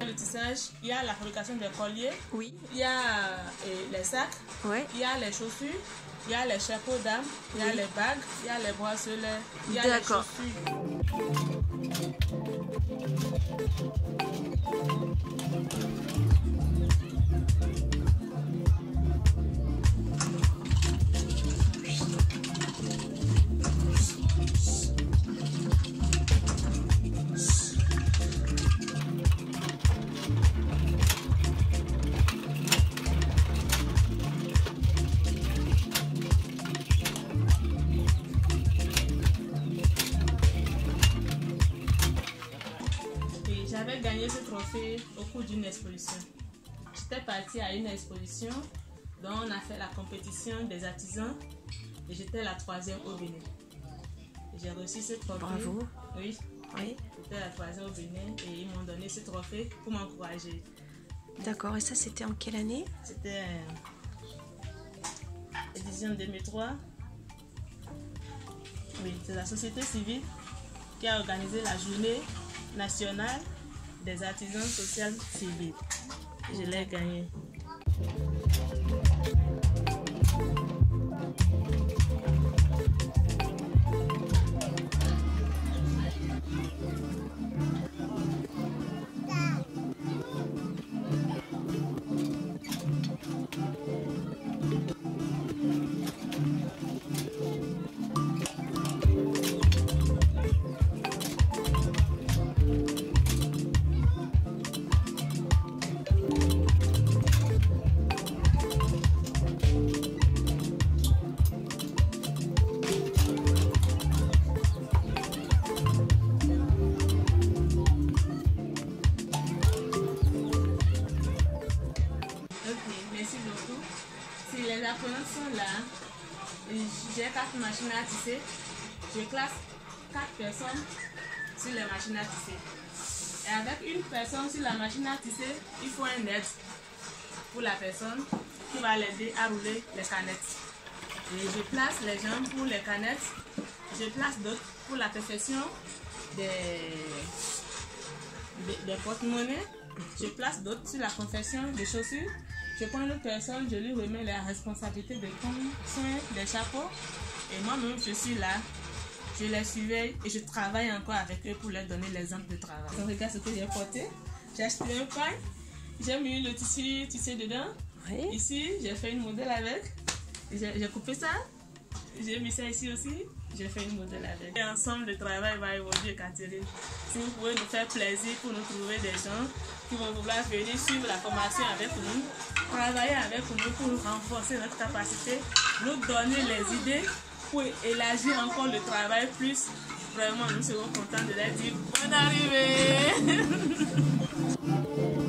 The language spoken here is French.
Le tissage, il y a la fabrication des colliers, Oui. il y a euh, les sacs, Ouais. il y a les chaussures, il y a les chapeaux d'âme, il y a les bagues, il y a les bracelets, il y a les chaussures. J'avais gagné ce trophée au cours d'une exposition. J'étais partie à une exposition dont on a fait la compétition des artisans et j'étais la troisième au Bénin. J'ai reçu ce trophée. Bravo. Oui, Oui. j'étais la troisième au Bénin et ils m'ont donné ce trophée pour m'encourager. D'accord. Et ça, c'était en quelle année? C'était euh, édition 2003. Oui, c'est la société civile qui a organisé la journée nationale des artisans sociaux civils. Je l'ai gagné. Si les apprenants sont là, j'ai quatre machines à tisser. Je classe quatre personnes sur les machines à tisser. Et avec une personne sur la machine à tisser, il faut un aide pour la personne qui va l'aider à rouler les canettes. Et je place les gens pour les canettes. Je place d'autres pour la perfection des, des, des porte-monnaies. Je place d'autres sur la confection des chaussures. Je prends une autre personne, je lui remets la responsabilité de prendre soin des chapeaux. Et moi-même, je suis là. Je les surveille et je travaille encore avec eux pour leur donner l'exemple de travail. Donc, regarde ce que j'ai porté. J'ai acheté un pain. J'ai mis le tissu tissé dedans. Oui. Ici, j'ai fait une modèle avec. J'ai coupé ça. J'ai mis ça ici aussi. J'ai fait une modèle avec. Et ensemble, le travail va évoluer, Catherine. Si vous pouvez nous faire plaisir pour nous trouver des gens qui vont vouloir venir suivre la formation avec nous, travailler avec nous pour renforcer notre capacité, nous donner les idées pour élargir encore le travail plus. Vraiment, nous serons contents de leur dire bonne arrivée.